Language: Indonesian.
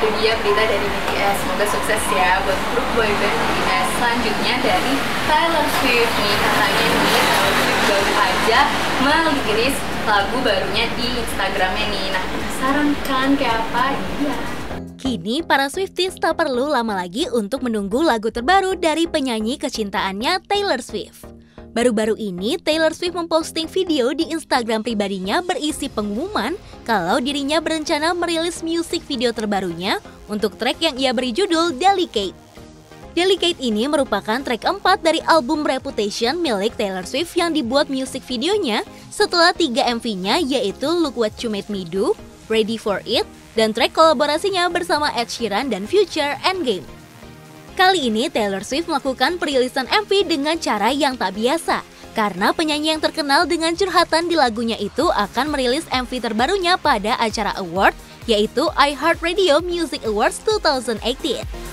itu dia berita dari BTS. Semoga sukses ya buat grup boyband BTS. Selanjutnya dari Taylor Swift nih katanya nih Taylor Swift baru aja merilis lagu barunya di Instagramnya nih. Nah penasaran kan kayak apa? Iya. Kini para Swifties tak perlu lama lagi untuk menunggu lagu terbaru dari penyanyi kecintaannya Taylor Swift. Baru-baru ini, Taylor Swift memposting video di Instagram pribadinya berisi pengumuman kalau dirinya berencana merilis musik video terbarunya untuk track yang ia beri judul Delicate. Delicate ini merupakan track keempat dari album Reputation milik Taylor Swift yang dibuat musik videonya setelah tiga MV-nya yaitu Look What You Made Me Do, Ready For It, dan track kolaborasinya bersama Ed Sheeran dan Future Endgame. Kali ini Taylor Swift melakukan perilisan MV dengan cara yang tak biasa karena penyanyi yang terkenal dengan curhatan di lagunya itu akan merilis MV terbarunya pada acara award yaitu iHeartRadio Music Awards 2018.